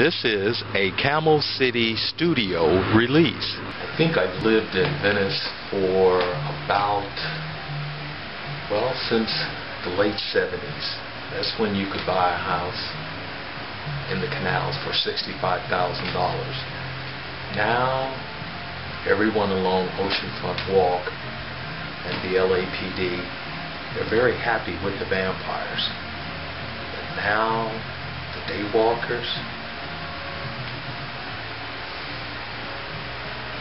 This is a Camel City studio release. I think I've lived in Venice for about, well, since the late 70s. That's when you could buy a house in the canals for $65,000. Now, everyone along Oceanfront Walk and the LAPD, they're very happy with the vampires. But now, the daywalkers,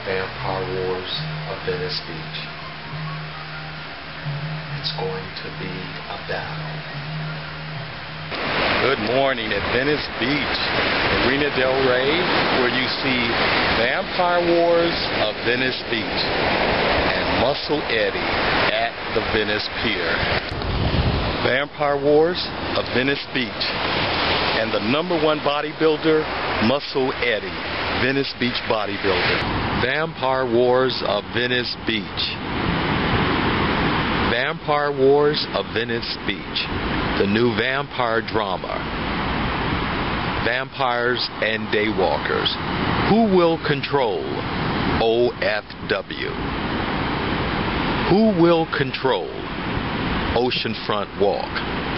Vampire Wars of Venice Beach. It's going to be a battle. Good morning at Venice Beach, Marina del Rey, where you see Vampire Wars of Venice Beach and Muscle Eddie at the Venice Pier. Vampire Wars of Venice Beach and the number one bodybuilder, Muscle Eddie, Venice Beach bodybuilder. Vampire Wars of Venice Beach. Vampire Wars of Venice Beach. The new vampire drama. Vampires and Daywalkers. Who will control OFW? Who will control Oceanfront Walk?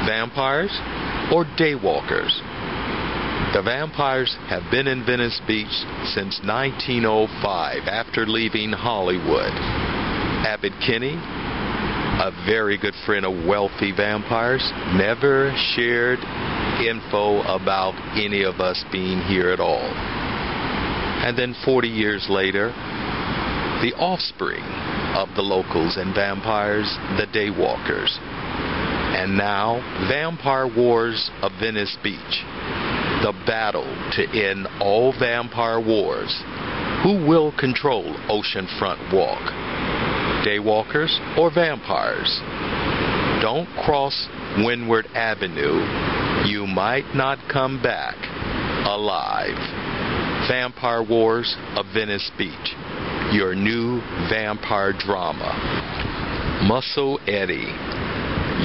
Vampires or Daywalkers? The vampires have been in Venice Beach since 1905 after leaving Hollywood. Abbott Kinney, a very good friend of wealthy vampires, never shared info about any of us being here at all. And then 40 years later, the offspring of the locals and vampires, the Daywalkers. And now, Vampire Wars of Venice Beach the battle to end all vampire wars. Who will control Oceanfront Walk? Daywalkers or vampires? Don't cross Windward Avenue. You might not come back alive. Vampire Wars of Venice Beach. Your new vampire drama. Muscle Eddie.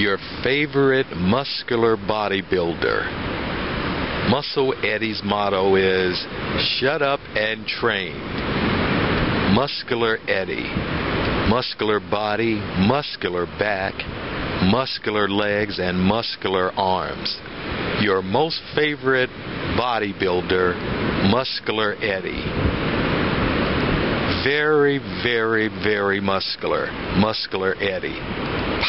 Your favorite muscular bodybuilder Muscle Eddie's motto is shut up and train. Muscular Eddie. Muscular body, muscular back, muscular legs, and muscular arms. Your most favorite bodybuilder, Muscular Eddie. Very, very, very muscular, Muscular Eddie.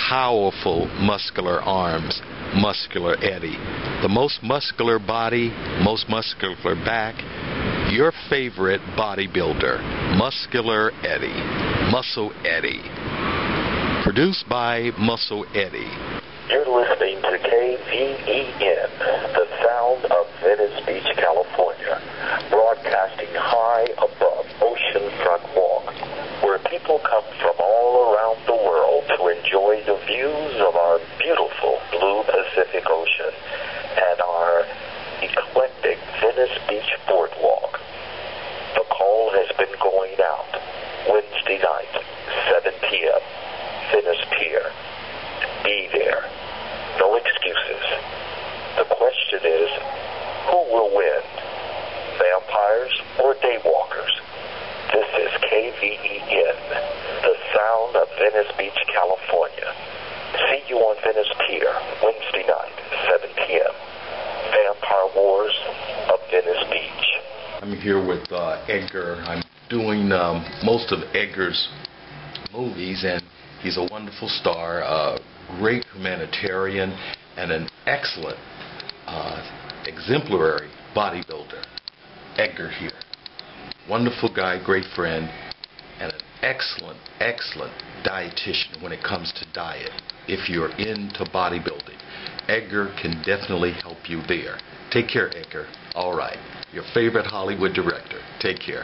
Powerful muscular arms, Muscular Eddie. The most muscular body, most muscular back, your favorite bodybuilder, Muscular Eddie. Muscle Eddie. Produced by Muscle Eddie. You're listening to KVEN, the sound of Venice Beach, California, broadcasting high above Oceanfront Walk, where people come from all around the world to enjoy the views of our beautiful blue Pacific Ocean and our eclectic Venice Beach Boardwalk. The call has been going out Wednesday night, 7 p.m., Venice Pier. Be there. No excuses. The question is, who will win? Vampires or daywalkers? This is KVEN, the sound of Venice Beach, California. See you on Venice Pier, Wednesday night, 7 p.m. Vampire Wars of Venice Beach. I'm here with uh, Edgar. I'm doing um, most of Edgar's movies, and he's a wonderful star, a great humanitarian, and an excellent, uh, exemplary bodybuilder. Edgar here. Wonderful guy, great friend, and an excellent, excellent dietitian when it comes to diet if you're into bodybuilding. Edgar can definitely help you there. Take care, Edgar. All right. Your favorite Hollywood director. Take care.